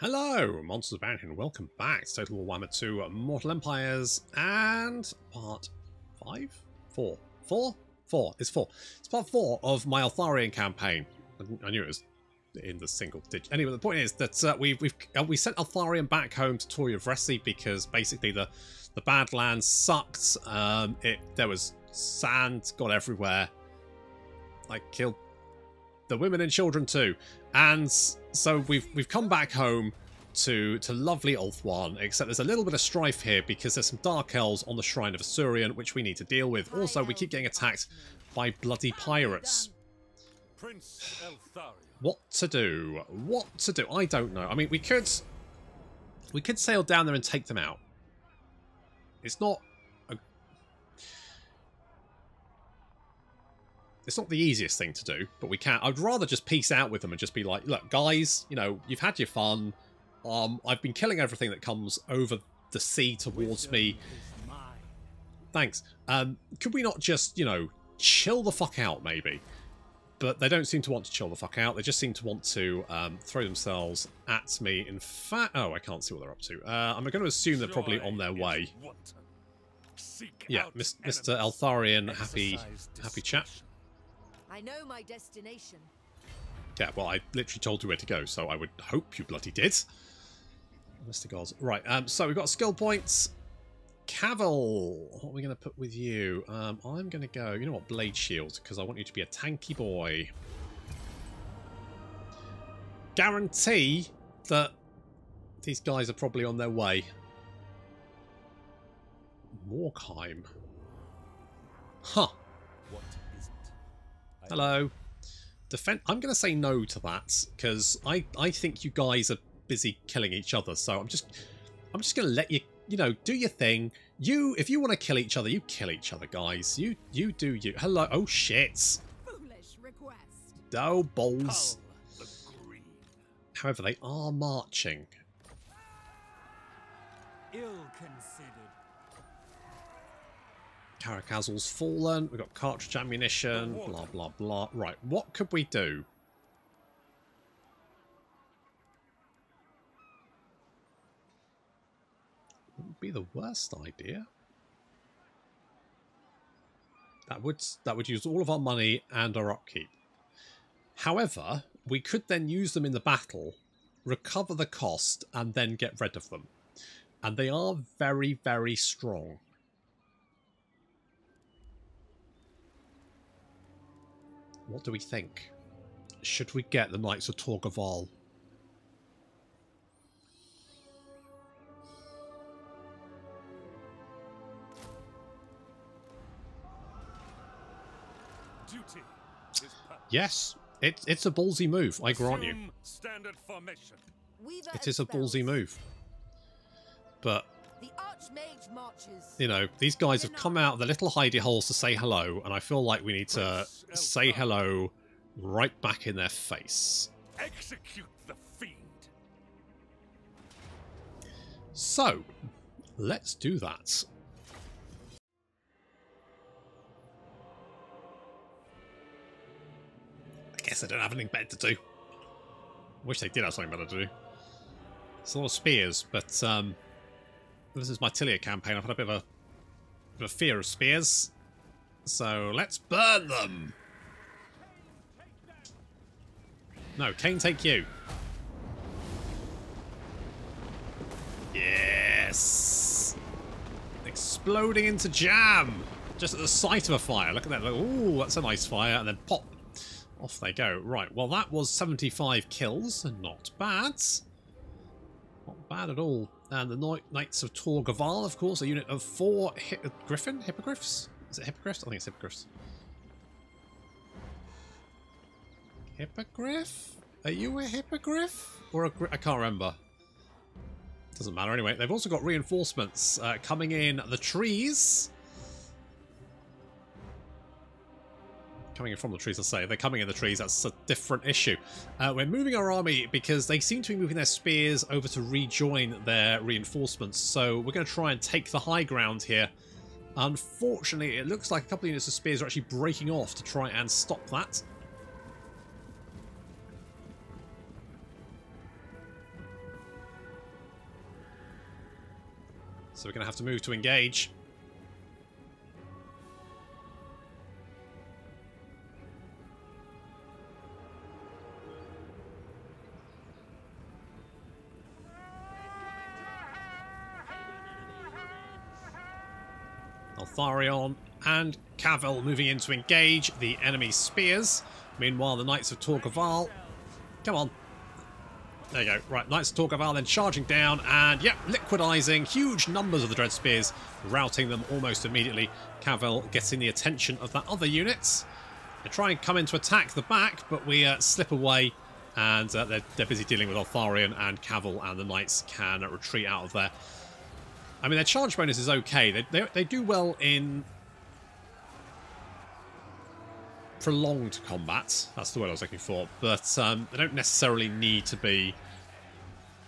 Hello, Monsters Abound and welcome back to Total War Warhammer 2 Mortal Empires and part 5? 4? 4? 4. It's 4. It's part 4 of my Eltharion campaign. I knew it was in the single digit. Anyway, the point is that uh, we've, we've uh, we sent Eltharion back home to Tor Yvresse because basically the, the Badlands sucked. Um, it There was sand, got everywhere. I killed the women and children too. And so we've we've come back home to to lovely Ulthuan, except there's a little bit of strife here because there's some Dark Elves on the Shrine of Asuryan, which we need to deal with. Also, we keep getting attacked by bloody pirates. What to do? What to do? I don't know. I mean, we could we could sail down there and take them out. It's not It's not the easiest thing to do, but we can. I'd rather just peace out with them and just be like, look, guys, you know, you've had your fun. Um, I've been killing everything that comes over the sea towards me. Thanks. Um, could we not just, you know, chill the fuck out, maybe? But they don't seem to want to chill the fuck out. They just seem to want to um, throw themselves at me. In fact, oh, I can't see what they're up to. Uh, I'm going to assume they're probably on their way. Yeah, Mr. Eltharion, happy, happy chap. I know my destination. Yeah, well, I literally told you where to go, so I would hope you bloody did. Mr. Gods. Right, um, so we've got skill points. Cavill, what are we going to put with you? Um, I'm going to go, you know what, Blade Shield, because I want you to be a tanky boy. Guarantee that these guys are probably on their way. Morkheim. Huh. Hello. Defend. I'm going to say no to that because I I think you guys are busy killing each other. So I'm just I'm just going to let you you know do your thing. You if you want to kill each other, you kill each other, guys. You you do you. Hello. Oh shit. Foolish request. Oh balls. However, they are marching. Ill considered. Karak Azul's fallen. We've got cartridge ammunition. Blah, blah, blah. Right, what could we do? Wouldn't be the worst idea. That would that would use all of our money and our upkeep. However, we could then use them in the battle, recover the cost, and then get rid of them. And they are very, very strong. What do we think? Should we get the Knights of Torgaval? Yes, it, it's a ballsy move, I grant you. It is a ballsy move. But, you know, these guys have come out of the little hidey holes to say hello, and I feel like we need to say hello right back in their face. Execute the fiend. So, let's do that. I guess I don't have anything better to do. Wish they did have something better to do. It's a lot of spears, but um, this is my Tilia campaign. I've had a bit of a, bit of fear of spears. So let's burn them! No, Kane, take you. Yes! Exploding into jam! Just at the sight of a fire. Look at that. Ooh, that's a nice fire. And then pop. Off they go. Right, well that was 75 kills. And not bad. Not bad at all. And the Knights of Torgaval, of course, a unit of four hi Griffin? Hippogriffs? Is it hippogriffs? I think it's hippogriffs. Hippogriff? Are you a hippogriff? Or a I can't remember. Doesn't matter anyway. They've also got reinforcements uh, coming in the trees. coming in from the trees, I say. They're coming in the trees, that's a different issue. Uh, we're moving our army because they seem to be moving their spears over to rejoin their reinforcements, so we're going to try and take the high ground here. Unfortunately, it looks like a couple of units of spears are actually breaking off to try and stop that. So we're going to have to move to engage. Eltharion and Cavil moving in to engage the enemy spears. Meanwhile, the Knights of Torqueval... Come on. There you go. Right, Knights of Torqueval then charging down and, yep, liquidizing huge numbers of the Dread Spears, routing them almost immediately. Cavil getting the attention of that other units. They try and come in to attack the back, but we uh, slip away and uh, they're, they're busy dealing with Eltharion and Cavil and the Knights can retreat out of there. I mean, their charge bonus is okay. They, they, they do well in prolonged combat. That's the word I was looking for. But um, they don't necessarily need to be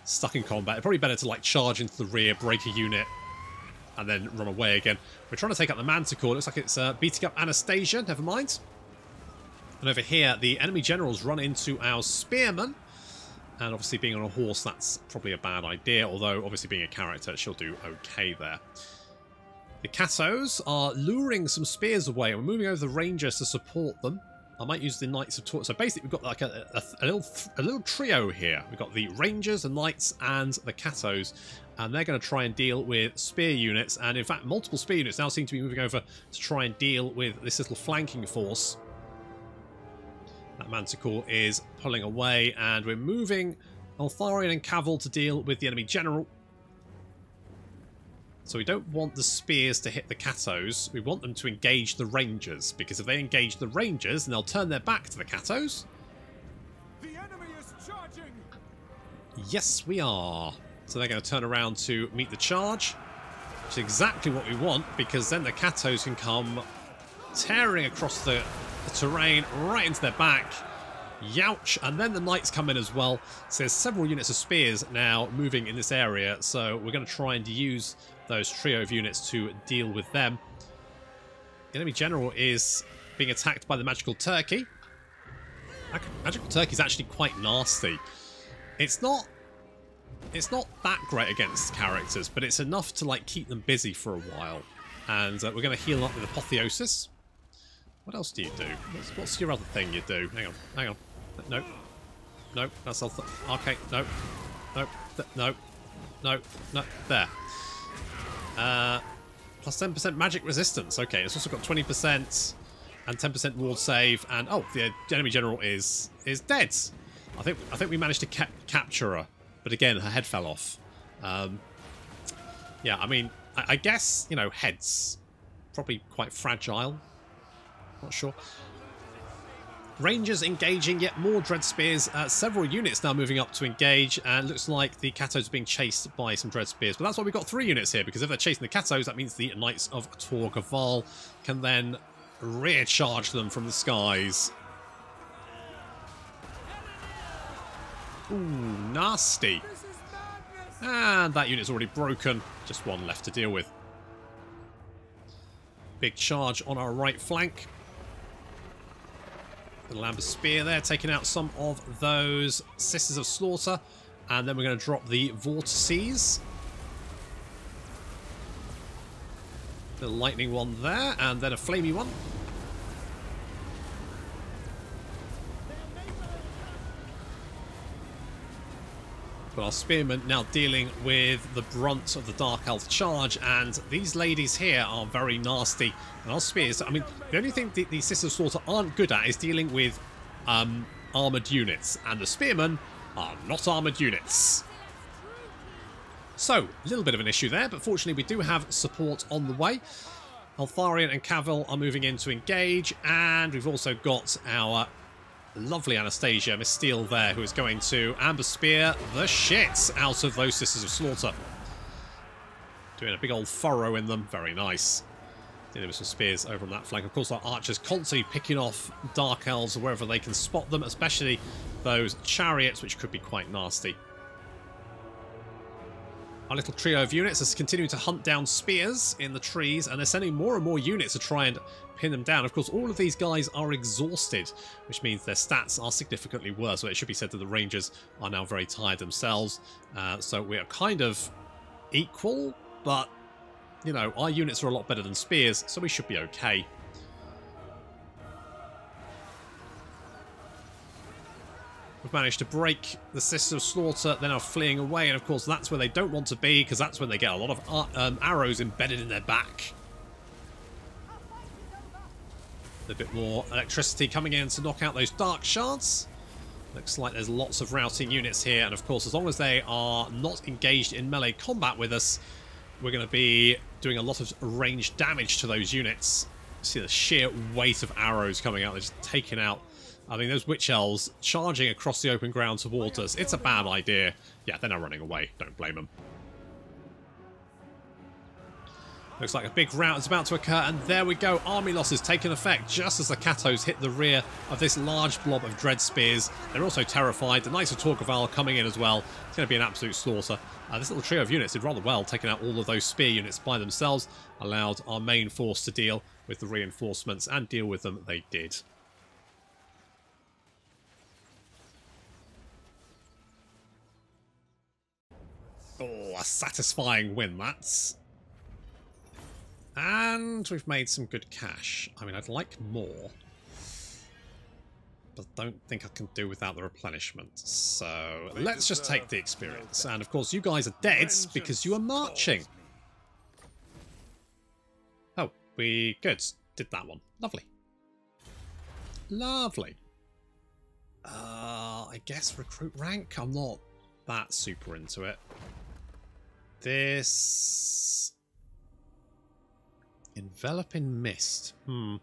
stuck in combat. It's probably better to like charge into the rear, break a unit, and then run away again. We're trying to take out the Manticore. Looks like it's uh, beating up Anastasia. Never mind. And over here, the enemy generals run into our spearmen. And obviously being on a horse, that's probably a bad idea. Although, obviously being a character, she'll do okay there. The Catos are luring some spears away. We're moving over the Rangers to support them. I might use the Knights of Torch. So basically, we've got like a, a, a little a little trio here. We've got the Rangers, the Knights, and the Catos. And they're going to try and deal with spear units. And in fact, multiple spear units now seem to be moving over to try and deal with this little flanking force. That Manticore is pulling away, and we're moving Eltharion and Cavil to deal with the enemy general. So we don't want the spears to hit the Catos, we want them to engage the Rangers, because if they engage the Rangers, then they'll turn their back to the Catos. The enemy is charging! Yes, we are. So they're going to turn around to meet the charge, which is exactly what we want, because then the Catos can come tearing across the terrain right into their back. Youch! And then the Knights come in as well. So there's several units of spears now moving in this area, so we're going to try and use those trio of units to deal with them. The enemy general is being attacked by the magical turkey. Magical turkey is actually quite nasty. It's not it's not that great against characters, but it's enough to like keep them busy for a while. And uh, we're going to heal up with Apotheosis. What else do you do? What's, what's your other thing you do? Hang on, hang on. No. No, that's all. Okay, no. No, no. No, no. There. Uh, plus 10% magic resistance. Okay, it's also got 20% and 10% ward save. And oh, the enemy general is is dead. I think I think we managed to ca capture her, but again, her head fell off. Um, yeah, I mean, I, I guess you know heads probably quite fragile. Not sure. Rangers engaging yet more Dread Spears. Uh, several units now moving up to engage, and looks like the Catos are being chased by some Dread Spears. But that's why we've got three units here, because if they're chasing the Catos, that means the Knights of Torqueval can then rear charge them from the skies. Ooh, nasty. And that unit's already broken. Just one left to deal with. Big charge on our right flank. Amber Spear there, taking out some of those Sisters of Slaughter. And then we're going to drop the Vortices. The lightning one there, and then a flamey one. But our spearmen now dealing with the brunt of the Dark Elf charge, and these ladies here are very nasty. And our spears, I mean, the only thing the, the Sisters of Slaughter aren't good at is dealing with um, armoured units, and the spearmen are not armoured units. So, a little bit of an issue there, but fortunately we do have support on the way. Eltharion and Cavil are moving in to engage, and we've also got our lovely Anastasia, Miss Steele there, who is going to Amber Spear the shit out of those Sisters of Slaughter. Doing a big old furrow in them. Very nice. Dealing with some spears over on that flank. Of course, our archers constantly picking off Dark Elves wherever they can spot them, especially those chariots, which could be quite nasty. Our little trio of units is continuing to hunt down spears in the trees, and they're sending more and more units to try and pin them down. Of course, all of these guys are exhausted, which means their stats are significantly worse. So it should be said that the Rangers are now very tired themselves. Uh, so we are kind of equal, but you know, our units are a lot better than spears, so we should be okay. We've managed to break the system of slaughter, then are now fleeing away, and of course that's where they don't want to be, because that's when they get a lot of ar- um, arrows embedded in their back. A bit more electricity coming in to knock out those dark shards. Looks like there's lots of routing units here, and of course, as long as they are not engaged in melee combat with us, we're going to be doing a lot of ranged damage to those units. See the sheer weight of arrows coming out, they're just taking out. I mean, those witch elves charging across the open ground towards us. It's a bad idea. Yeah, they're now running away. Don't blame them. Looks like a big rout is about to occur, and there we go. Army losses taking effect just as the Katos hit the rear of this large blob of Dread Spears. They're also terrified. The Knights of Torqueval coming in as well. It's going to be an absolute slaughter. Uh, this little trio of units did rather well, taking out all of those spear units by themselves, allowed our main force to deal with the reinforcements, and deal with them they did. Oh, a satisfying win, that's. And we've made some good cash. I mean, I'd like more. But I don't think I can do without the replenishment. So let's just take the experience. And of course, you guys are dead because you are marching. Oh, we... Good. Did that one. Lovely. Lovely. Uh, I guess recruit rank. I'm not that super into it. This... Enveloping mist. Hmm.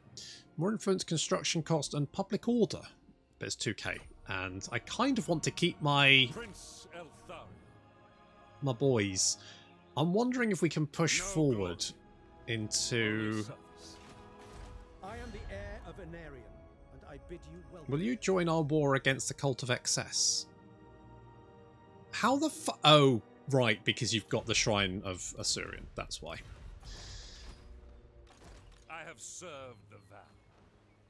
More influence, construction cost, and public order. But it's 2k. And I kind of want to keep my Prince my boys. I'm wondering if we can push No forward into... I am the heir of Aenarion, and I bid you welcome. Will you join our war against the Cult of Excess? How the fu- Oh, right, because you've got the Shrine of Asuryan. That's why. I have served the vow.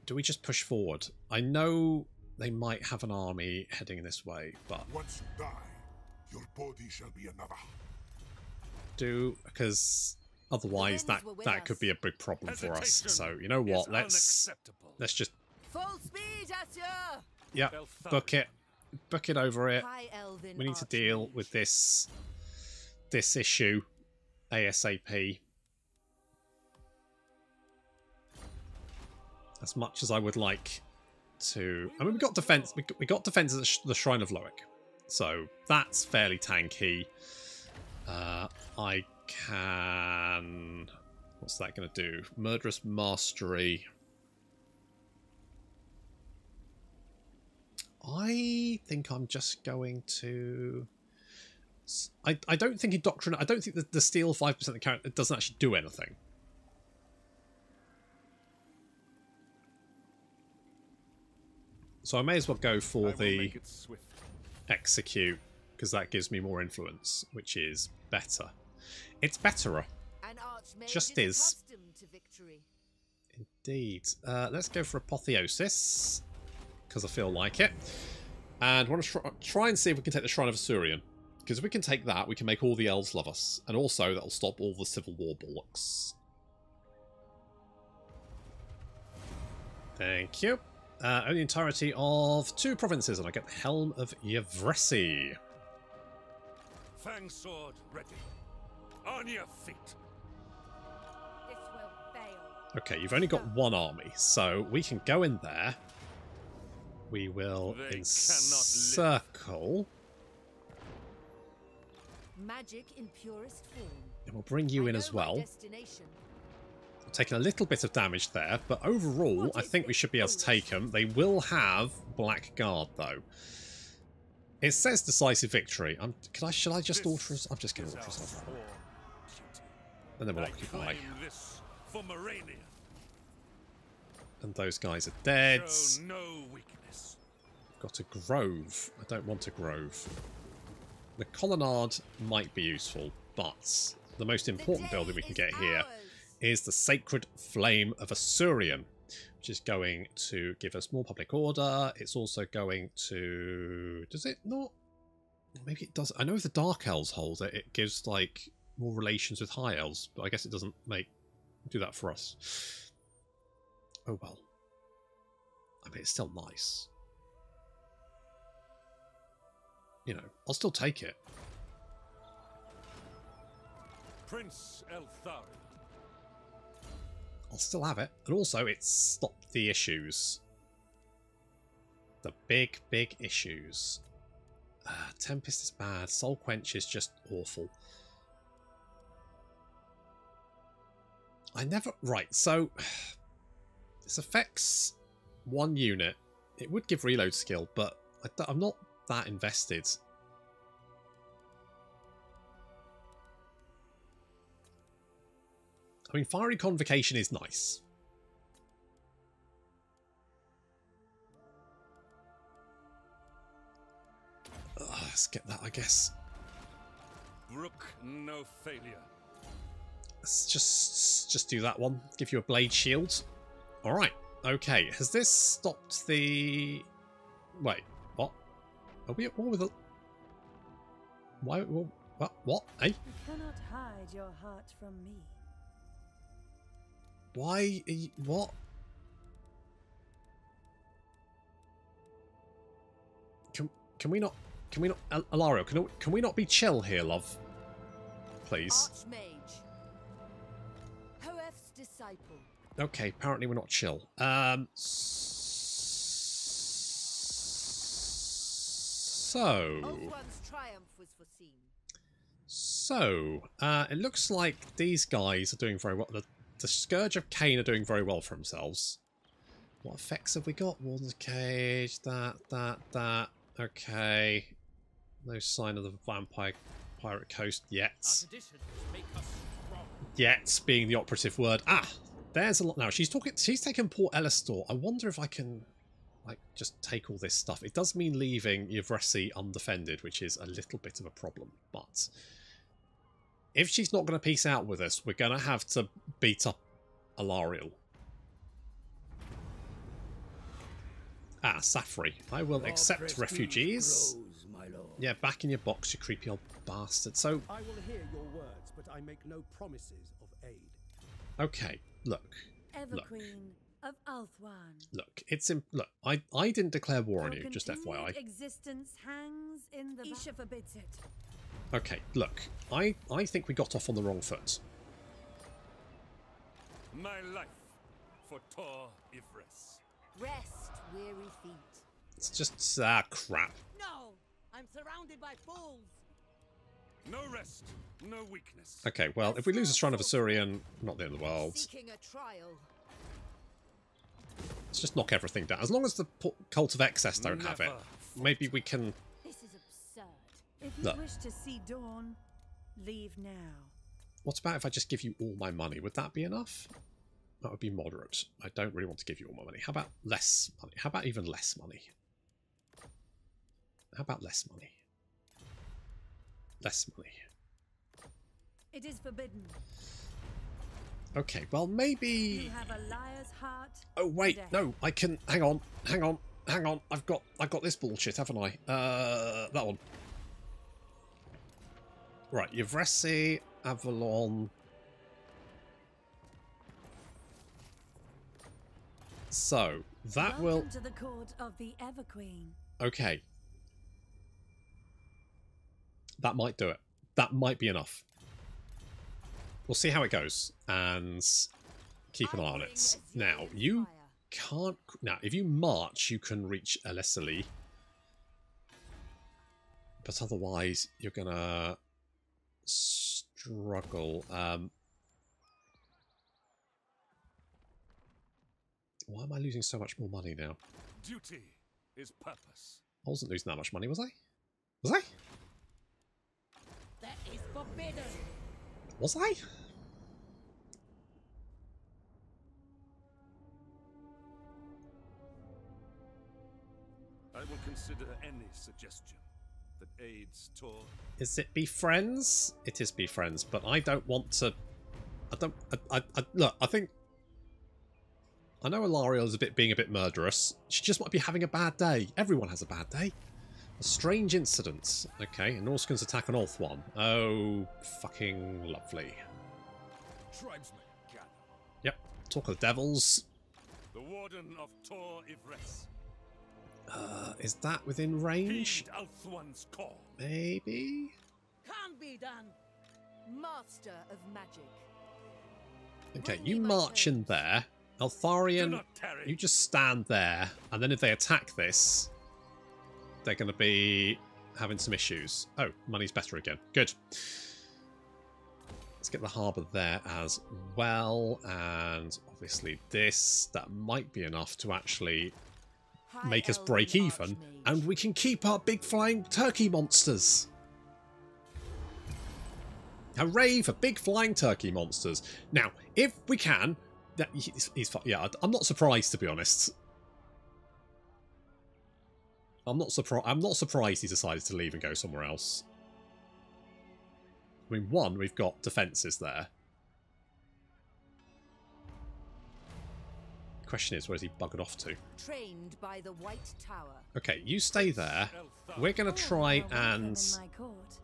Do we just push forward? I know they might have an army heading this way, but Once you die, your body shall be another. do because otherwise that winds were with that could be a big problem for us. So you know what? Let's unacceptable. let's just Full speed, Asher! yeah Elthari. book it, book it over it. We need to deal with this this issue ASAP. As much as I would like to, I mean, we got defense. We got, defense at the, Shrine of Loec, so that's fairly tanky. Uh, I can. What's that going to do? Murderous Mastery. I think I'm just going to. I, I don't think indoctrinate. I don't think the steal five percent of the character doesn't actually do anything. So I may as well go for the make it swift. execute because that gives me more influence, which is better. It's betterer, An Just is, is. to victory. indeed. Uh, let's go for apotheosis because I feel like it, and want to try, try and see if we can take the Shrine of Asuryan. Because if we can take that, we can make all the elves love us, and also that'll stop all the civil war bollocks. Thank you. Uh, only entirety of two provinces, and I get the Helm of Yvresse. Fang sword ready. On your feet. This will fail. Okay, you've only got one army, so we can go in there. We will They cannot live. encircle, Magic in purest form. and we'll bring you I in as my well. Taking a little bit of damage there, but overall, I think we should be able to take them. They will have Black Guard, though. It says decisive victory. I'm, can I? Should I just alter? us- I'm just going to alter our us off, sworn duty. and then we'll I occupy. And those guys are dead. No weakness. Got a grove. I don't want a grove. The colonnade might be useful, but the most important building we can get here. Is the Sacred Flame of Asuryan, which is going to give us more public order. It's also going to... Does it not? Maybe it does. I know if the Dark Elves hold it, it gives, like, more relations with high elves, but I guess it doesn't make do that for us. Oh well. I mean, it's still nice. You know, I'll still take it. Prince Eltharion. I'll still have it. And also, it stopped the issues. The big, big issues. Uh, Tempest is bad. Soul Quench is just awful. I never... Right, so... This affects one unit. It would give reload skill, but I I'm not that invested. I mean, Fiery Convocation is nice. Ugh, let's get that, I guess. Brook no failure. Let's just just do that one. Give you a blade shield. All right. Okay. Has this stopped the? Wait. What? Are we at war with a? Why? What? What? what? Hey. You cannot hide your heart from me. Why? You, what? Can can we not? Can we not? Al- Alarielle, can can we not be chill here, love? Please. Archmage. Hoeth's disciple. Okay, apparently we're not chill. Um. So. Ulthuan's triumph was foreseen. So, uh, it looks like these guys are doing very well. The, the Scourge of Khaine are doing very well for themselves. What effects have we got? Warden's Cage, that, that, that. Okay. No sign of the Vampire Pirate Coast yet. Yet being the operative word. Ah! There's a lot now. She's talking. She's taken Port Elistor. I wonder if I can, like, just take all this stuff. It does mean leaving Yvresse undefended, which is a little bit of a problem. But if she's not going to peace out with us, we're going to have to beat up Alarielle. Ah, Safri. I will accept refugees. Yeah, back in your box, you creepy old bastard. So, I will hear your words, but I make no promises of aid. okay, look, Look. Everqueen of Ulthuan. look. It's in. Look, I I didn't declare war on you. Just FYI. existence hangs in the Isha forbids it. Okay, look. I I think we got off on the wrong foot. My life for Tor Yvresse. Rest, weary feet. It's just ah crap. No! I'm surrounded by fools! No rest, no weakness. Okay, well, if we lose a Shrine of Asuryan, not the end of the world. Seeking a trial. Let's just knock everything down. As long as the Cult of Excess don't have it, maybe we can. This is absurd. If you Look. wish to see dawn, leave now. What about if I just give you all my money? Would that be enough? That would be moderate. I don't really want to give you all my money. How about less money? How about even less money? How about less money? Less money. It is forbidden. Okay, well maybe. You have a liar's heart. Oh wait, a no, I can. Hang on, hang on, hang on. I've got, I've got this bullshit, haven't I? Uh, that one. Right, Yvresse, Avelorn. So that Welcome will. to the court of the Everqueen. Okay. That might do it. That might be enough. We'll see how it goes and keep an eye on it. Now, you can't. Now, if you march, you can reach Elessaeli. But otherwise, you're gonna struggle. Um, why am I losing so much more money now? Duty is purpose. I wasn't losing that much money, was I? Was I? That is forbidden! Was I? I will consider any suggestion that aids Tor. Is it be friends? It is be friends, but I don't want to. I don't. I, I, I look. I think. I know Alarielle is a bit being a bit murderous. She just might be having a bad day. Everyone has a bad day. A strange incident. Okay, and Norskin's attack on Ulthuan. Oh, fucking lovely. Tribesmen, gather. Yep. Talk of devils. The Warden of Tor Yvresse. Uh, is that within range? Heed call. Maybe? Can't be done. Master of magic. Okay, you march in there. Do Eltharion, you just stand there. And then if they attack this, they're going to be having some issues. Oh, money's better again. Good. Let's get the harbour there as well. And obviously this, that might be enough to actually High make us break even. And we can keep our big flying turkey monsters. Hooray for big flying turkey monsters. Now, if we can, that he's, he's yeah, I'm not surprised to be honest. I'm not surprised. I'm not surprised he decided to leave and go somewhere else. I mean, one, we've got defences there. Question is, where's he buggered off to? Trained by the White Tower. Okay, you stay there. We're going to try and in my court.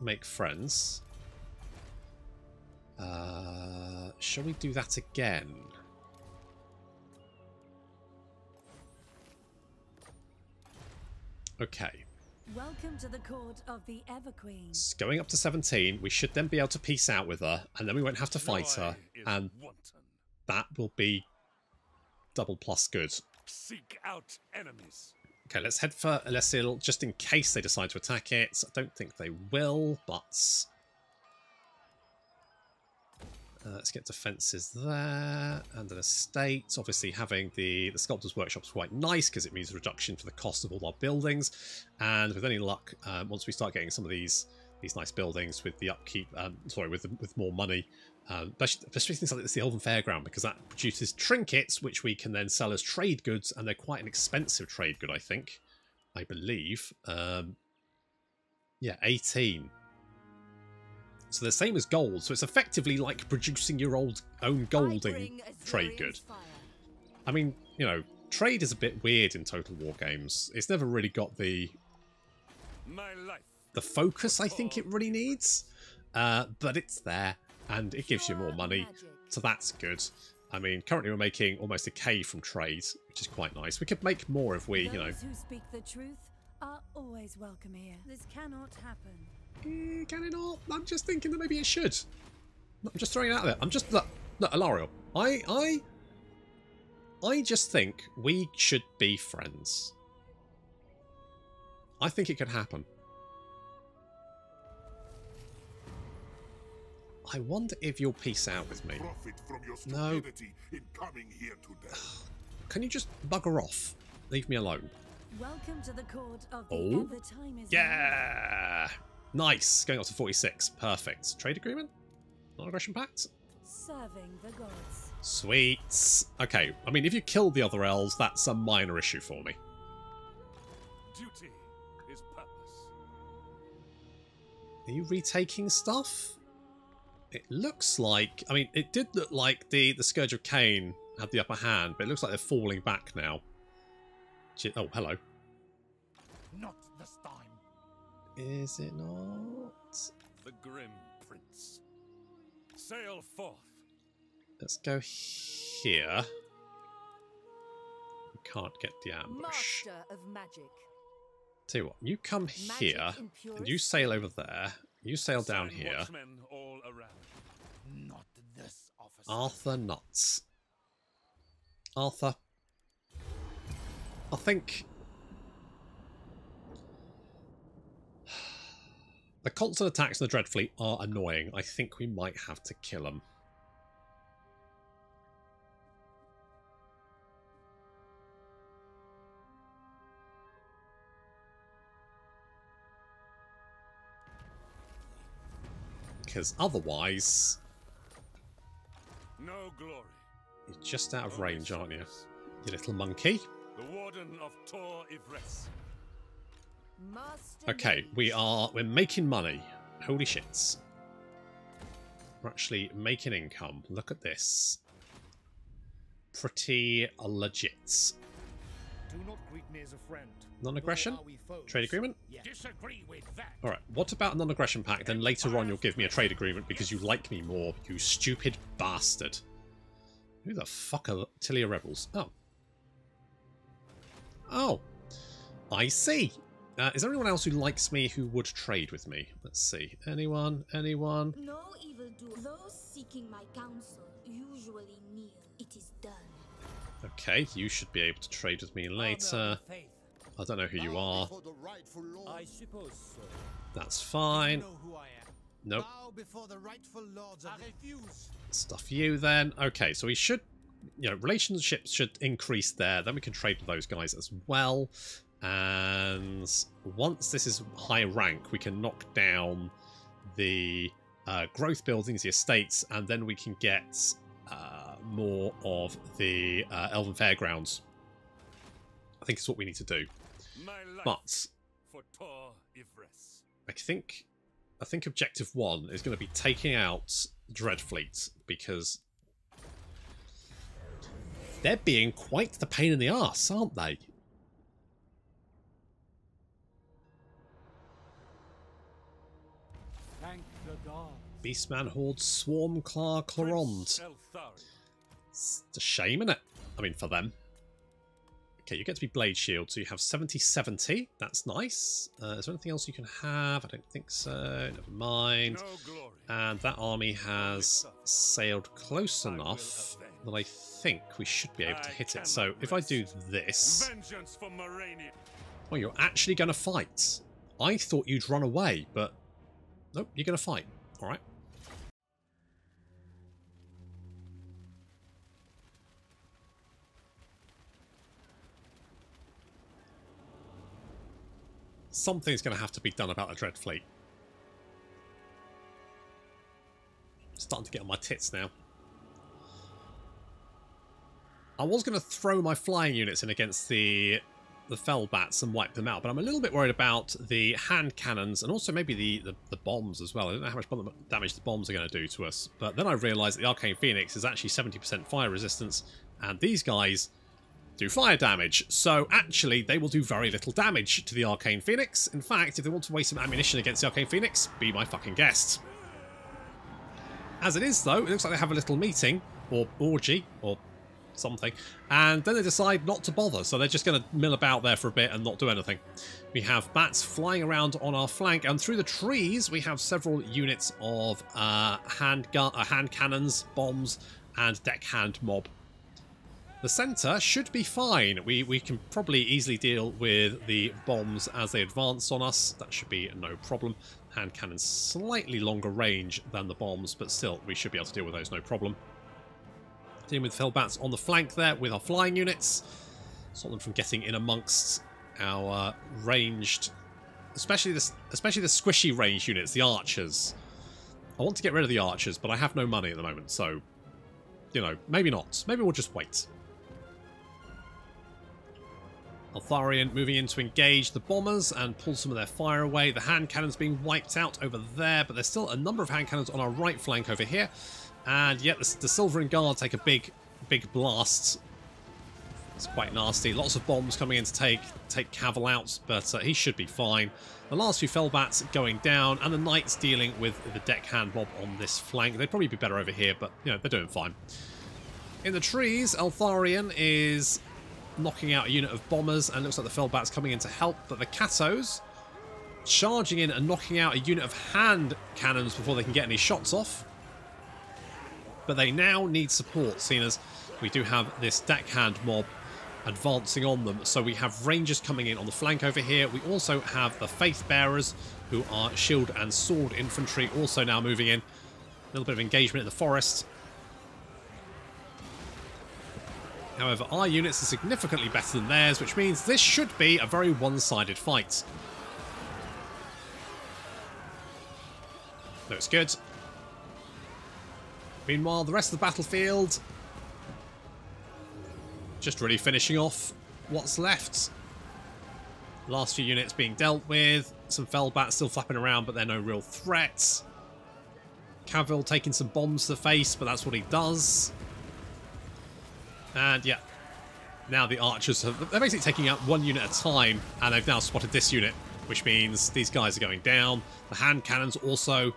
make friends. Uh, shall we do that again? Okay, Welcome to the court of the Everqueen. it's going up to 17. We should then be able to peace out with her, and then we won't have to fight her, and wanton. That will be double plus good. Seek out enemies. Okay, let's head for Elessaeli, just in case they decide to attack it. I don't think they will, but... Uh, let's get defences there, and an estate. Obviously, having the, the Sculptor's Workshop is quite nice, because it means a reduction for the cost of all our buildings. And with any luck, um, once we start getting some of these these nice buildings with the upkeep, um, sorry, with with more money, um, especially, especially things like this, the Elven Fairground, because that produces trinkets, which we can then sell as trade goods, and they're quite an expensive trade good, I think, I believe. Um, yeah, 18. So the same as gold, so it's effectively like producing your old own I golding trade good. fire. I mean, you know, trade is a bit weird in Total War games. It's never really got the My life. the focus I think it really needs. Uh, but it's there, and it gives you more money, so that's good. I mean, currently we're making almost a K from trade, which is quite nice. We could make more if we, you know, Those who speak the truth are always welcome here. This cannot happen. eh, can it not? I'm just thinking that maybe it should. I'm just throwing it out there. I'm just look, look, Alarielle. I, I, I just think we should be friends. I think it could happen. I wonder if you'll peace out with me. From your No. in coming here today. Can you just bugger off? Leave me alone. Welcome to the court of the Oh. Ever Time is Yeah! Nice! Going up to 46. Perfect. Trade agreement? Non-aggression pact? Serving the gods. Sweet. Okay, I mean, if you kill the other elves, that's a minor issue for me. Duty is purpose. Are you retaking stuff? It looks like... I mean, it did look like the, the Scourge of Khaine had the upper hand, but it looks like they're falling back now. Gee- Oh, hello. Not this time. Is it not? The grim prince. Sail forth. Let's go here. We can't get the ambush. Master of magic. Tell you what, you come Magic here, and you sail over there. You sail down Sign here. Watchmen all around. Not this officer. Arthur Nuts. Arthur. I think... The constant attacks in the Dreadfleet are annoying. I think we might have to kill them. Because otherwise, No glory. you're just out of only range, aren't you? You little monkey. The warden of Tor Yvresse. Okay, we are we're making money. Holy shits. We're actually making income. Look at this. Pretty legit. Do not greet me as a friend. Non-aggression? Nor are we foes. Trade agreement? Yet. Disagree with that. Alright, what about a non-aggression pact? Then later on you'll give me a trade agreement because you like me more, you stupid bastard. Who the fuck are Tilia rebels? Oh. Oh. I see. Uh, is there anyone else who likes me who would trade with me? Let's see. Anyone? Anyone? No evildoer. Those seeking my counsel usually Okay, you should be able to trade with me later. I don't know who you are. I suppose so. That's fine. know who I am. Nope. Bow before the rightful lords of I refuse. Stuff you then. Okay, so we should, you know, relationships should increase there. Then we can trade with those guys as well. And once this is high rank, we can knock down the uh, growth buildings, the estates, and then we can get uh, more of the uh, Elven Fairgrounds. I think it's what we need to do. But I think I think objective one is going to be taking out Dreadfleet because they're being quite the pain in the ass, aren't they? Thank the god. Beastman Horde Swarm Clar Clarond. It's a shame, isn't it? I mean, for them. Okay, you get to be Blade Shield, so you have 70-70. That's nice. Uh, is there anything else you can have? I don't think so. Never mind. No. And that army has sailed close enough that I think we should be able to hit it. So if I do this... Vengeance for Morania. Oh, you're actually going to fight. I thought you'd run away, but... Nope, you're going to fight. Alright. Something's going to have to be done about the Dread Fleet. Starting to get on my tits now. I was going to throw my flying units in against the the fell bats and wipe them out, but I'm a little bit worried about the hand cannons and also maybe the, the, the bombs as well. I don't know how much damage the bombs are going to do to us. But then I realised that the Arcane Phoenix is actually 70% fire resistance, and these guys do fire damage. So actually, they will do very little damage to the Arcane Phoenix. In fact, if they want to waste some ammunition against the Arcane Phoenix, be my fucking guest. As it is, though, it looks like they have a little meeting, or orgy, or something, and then they decide not to bother, so they're just going to mill about there for a bit and not do anything. We have bats flying around on our flank, and through the trees we have several units of uh, hand, uh, hand cannons, bombs, and deckhand mob. The centre should be fine. We, we can probably easily deal with the bombs as they advance on us. That should be no problem. Hand cannons slightly longer range than the bombs, but still, we should be able to deal with those no problem. Dealing with Fellbats on the flank there with our flying units. Stop them from getting in amongst our ranged, especially the, especially the squishy range units, the archers. I want to get rid of the archers, but I have no money at the moment, so, you know, maybe not. Maybe we'll just wait. Eltharion moving in to engage the bombers and pull some of their fire away. The hand cannons being wiped out over there, but there's still a number of hand cannons on our right flank over here. And yet the, the Silverin Guard take a big, big blast. It's quite nasty. Lots of bombs coming in to take take Cavill out, but uh, he should be fine. The last few Fellbats going down, and the Knights dealing with the deckhand mob on this flank. They'd probably be better over here, but you know they're doing fine. In the trees, Eltharion is knocking out a unit of bombers, and looks like the Fellbats coming in to help. But the Katos charging in and knocking out a unit of hand cannons before they can get any shots off but they now need support, seeing as we do have this deckhand mob advancing on them. So we have rangers coming in on the flank over here. We also have the faith bearers, who are shield and sword infantry, also now moving in. A little bit of engagement in the forest. However, our units are significantly better than theirs, which means this should be a very one-sided fight. Looks good. Meanwhile, the rest of the battlefield just really finishing off what's left. Last few units being dealt with. Some Fellbats still flapping around, but they're no real threats. Cavill taking some bombs to the face, but that's what he does. And yeah, now the archers have... They're basically taking out one unit at a time, and they've now spotted this unit, which means these guys are going down. The hand cannons also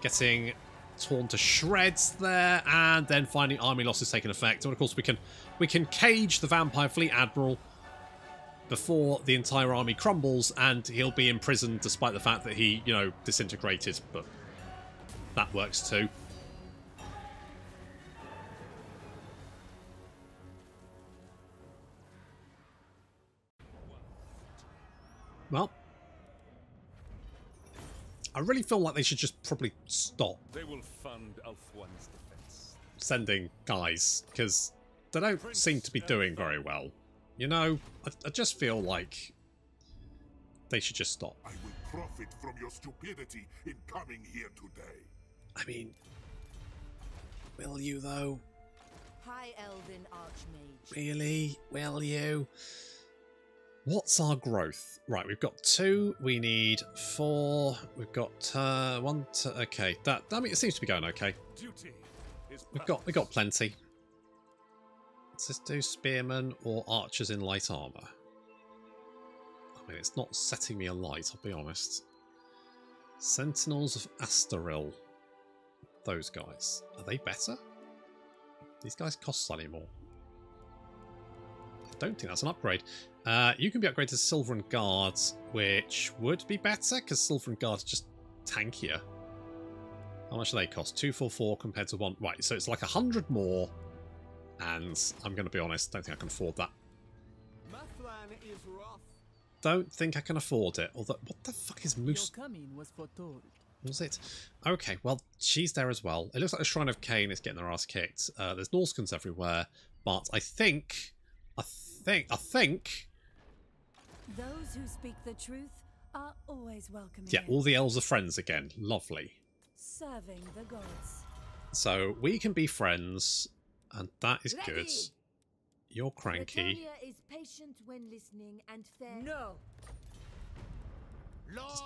getting torn to shreds there, and then finally army losses taking effect. And of course we can we can cage the Vampire Fleet Admiral before the entire army crumbles, and he'll be imprisoned despite the fact that he, you know, disintegrated. But that works too. Well, I really feel like they should just probably stop They will fund Ulthuan's defense. sending guys because they don't seem to be doing very well. You know, I, I just feel like they should just stop. I will profit from your stupidity in coming here today. I mean, will you though? High Elven Archmage. Really? Will you? What's our growth? Right, we've got two. We need four. We've got uh, one. Two, okay, that. I mean, it seems to be going okay. We've got we got plenty. Let's just do spearmen or archers in light armor. I mean, it's not setting me alight. I'll be honest. Sentinels of Astaril. Those guys are they better? These guys cost slightly more. I don't think that's an upgrade. Uh, you can be upgraded to Silverin Guards, which would be better because Silverin Guards are just tankier. How much do they cost? 244 compared to 1. Right, so it's like 100 more. And I'm going to be honest, don't think I can afford that. Is. Don't think I can afford it. Although, what the fuck is Moose? was foretold. Was it? Okay, well, she's there as well. It looks like the Shrine of Khaine is getting their ass kicked. Uh, there's Norscans everywhere. But I think, I think, I think, Those who speak the truth are always welcome yeah, all the elves are friends again. Lovely. Serving the gods. So we can be friends, and that is good. You're cranky. Britannia is patient when listening and fair. No.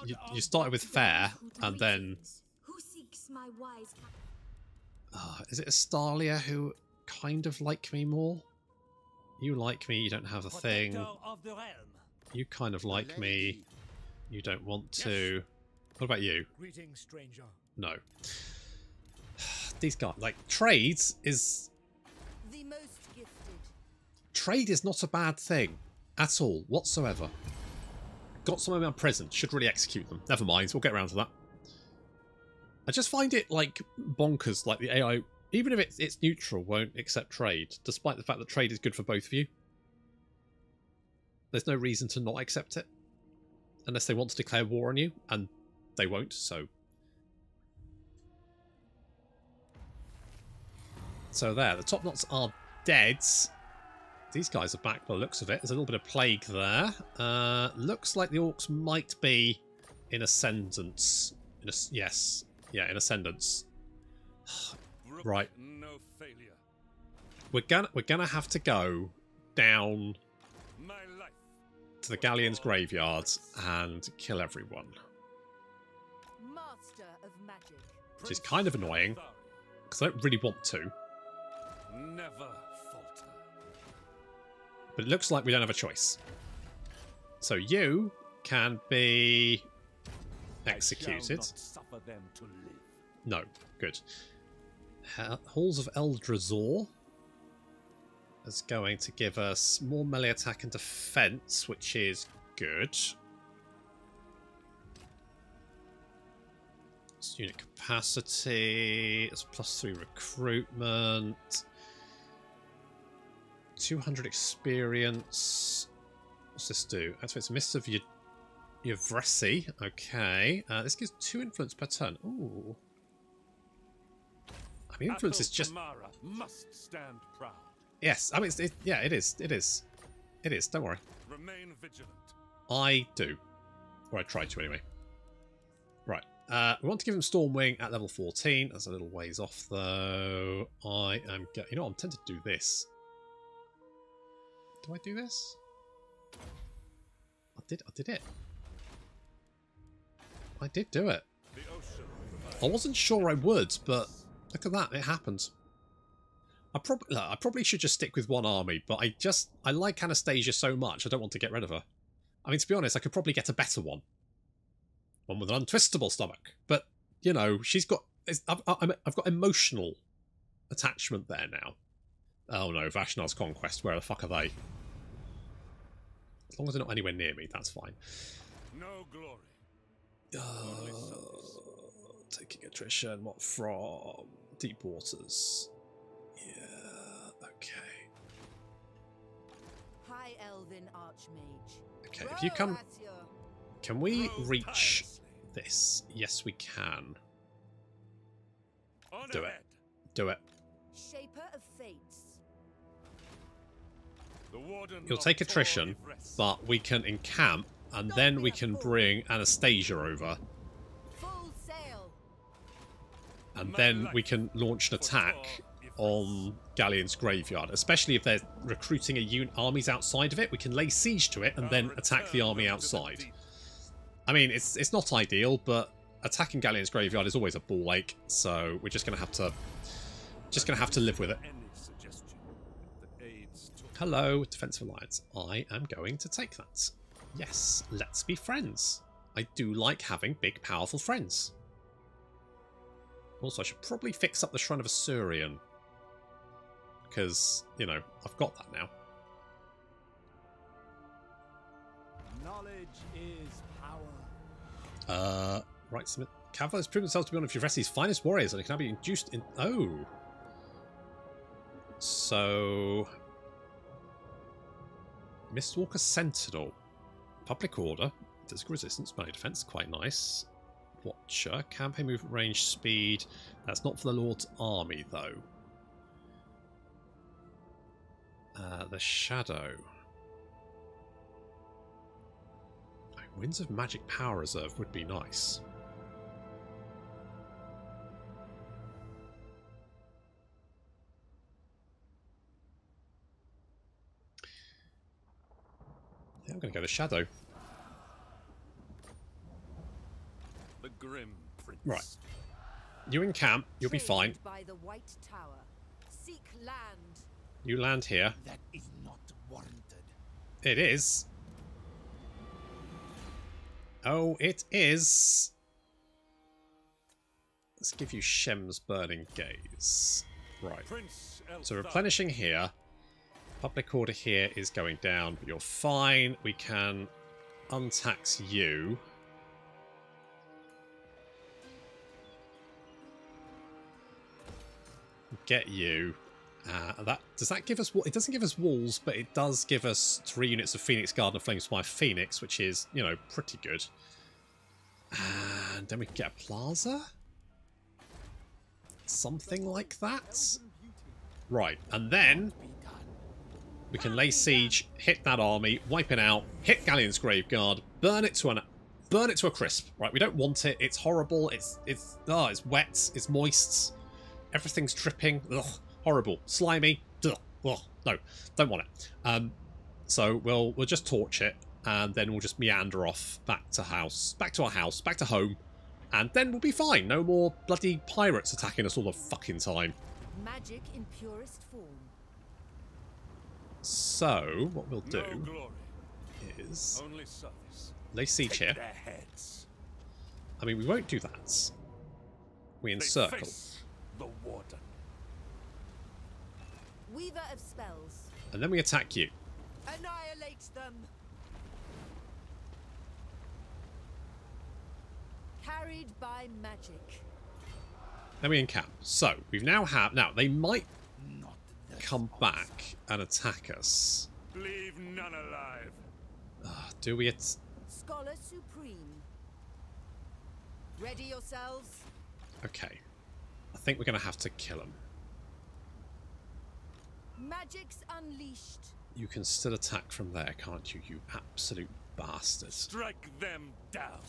You, you started with fair, and then Who seeks my wise Uh, is it Astalia who kind of like me more? You like me, you don't have a thing. of the realm. You kind of like me, you don't want to. What about you? Greetings, stranger. No. These guys, like, trades is. The most gifted. Trade is not a bad thing at all, whatsoever. Got some of them present, should really execute them. Never mind, we'll get around to that. I just find it, like, bonkers, like the AI, even if it's, it's neutral, won't accept trade, despite the fact that trade is good for both of you. There's no reason to not accept it. Unless they want to declare war on you, and they won't, so. So there, the top knots are dead. These guys are back by the looks of it. There's a little bit of plague there. Uh, looks like the orcs might be in ascendance. In a, yes, yeah, in ascendance. Right. No failure. We're gonna we're gonna have to go down. To the galleon's graveyards and kill everyone, Master of magic. which is kind of annoying because I don't really want to. Never falter. But it looks like we don't have a choice. So you can be executed. them to live. No, good. Ha- Halls of Eldrazor is going to give us more melee attack and defense, which is good. It's unit capacity. It's plus three recruitment. 200 experience. What's this do? Activates Mist of Yud- Yvresse. Okay. Uh, this gives two influence per turn. Ooh. I mean, influence is just must stand proud. Yes. I mean, it's, it, yeah, it is. It is. It is. Don't worry. Remain vigilant. I do, or I try to anyway. Right. Uh, we want to give him Stormwing at level 14. That's a little ways off, though. I am. You know, what? I'm tempted to do this. Do I do this? I did. I did it. I did do it. I wasn't sure I would, but look at that, it happened. I probably I probably should just stick with one army, but I just I like Anastasia so much I don't want to get rid of her. I mean, to be honest, I could probably get a better one, one with an untwistable stomach. But you know, she's got it's- I've, I've I've got emotional attachment there now. Oh no, Vashnar's conquest. Where the fuck are they? As long as they're not anywhere near me, that's fine. No glory. Uh, taking attrition. What from? Deep waters. Yeah. Okay. High Elven Archmage. Okay. If you come, can we reach this? Yes, we can. Do it. Do it. Shaper of Fates. You'll take attrition, but we can encamp, and then we can bring Anastasia over, and then we can launch an attack on Galleon's graveyard. Especially if they're recruiting a un- armies outside of it, we can lay siege to it and then uh, attack the army them to the outside. I mean, it's it's not ideal, but attacking Galleon's graveyard is always a ball ache. So we're just gonna have to just gonna have to live with it. Any suggestion that aids Tor- Hello, Defensive Alliance. I am going to take that. Yes, let's be friends. I do like having big, powerful friends. Also, I should probably fix up the Shrine of Asuryan. Because, you know, I've got that now. Knowledge is power. Uh, right, Smith. Cavalry has proven themselves to be one of Yvresse's finest warriors and it can now be induced in. Oh. So. Mistwalker Sentinel. Public Order. Physical resistance, melee defense, quite nice. Watcher. Campaign movement range speed. That's not for the Lord's army, though. The Shadow. Winds of Magic Power Reserve would be nice. Yeah, I'm going to go to Shadow. The grim prince. Right. You encamp, you'll be fine. By the White Tower. Seek land. You land here. That is not warranted. It is. Oh, it is. Let's give you Shem's Burning Gaze. Right. So replenishing here. Public order here is going down, but you're fine. We can untax you. Get you. Uh, that does that give us? It doesn't give us walls, but it does give us three units of Phoenix Guard and Flamespire Phoenix, which is you know pretty good. And then we can get a plaza, something like that. Right, and then we can lay siege, hit that army, wipe it out, hit Galleon's Graveyard, burn it to an burn it to a crisp. Right, we don't want it. It's horrible. It's it's oh, it's wet. It's moist. Everything's dripping. Ugh, horrible. Slimy. Ugh, ugh, no, don't want it. Um, so we'll we'll just torch it, and then we'll just meander off back to house, back to our house, back to home, and then we'll be fine. No more bloody pirates attacking us all the fucking time. Magic in purest form. So what we'll do No glory. is Only service. lay siege Take here. their heads. I mean, we won't do that. We encircle. the warden. Weaver of spells. And then we attack you. Annihilate them. Carried by magic. Then we encamp. So, we've now have now they might Not the come back and attack us. Leave none alive. Ah, do we at Scholar supreme. Ready yourselves. Okay. I think we're gonna have to kill him. Magic's unleashed. You can still attack from there, can't you, you absolute bastard. Strike them down.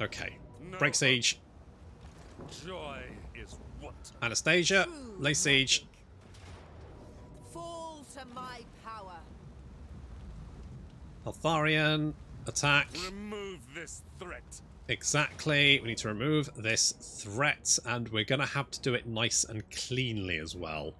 Okay. No Break siege. Joy is what? Anastasia, True lay siege. magic. Fall to my power. Eltharion, attack. Remove this threat. Exactly. We need to remove this threat, and we're going to have to do it nice and cleanly as well.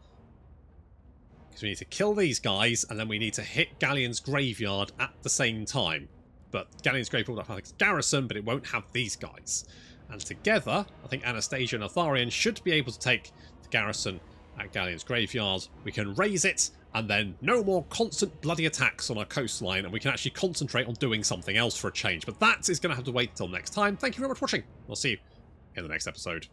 Because we need to kill these guys, and then we need to hit Galleon's graveyard at the same time. But Galleon's graveyard will have a garrison, but it won't have these guys. And together, I think Anastasia and Eltharion should be able to take the garrison at Galleon's graveyard. We can raise it, and then no more constant bloody attacks on our coastline, and we can actually concentrate on doing something else for a change. But that is going to have to wait till next time. Thank you very much for watching. I'll see you in the next episode.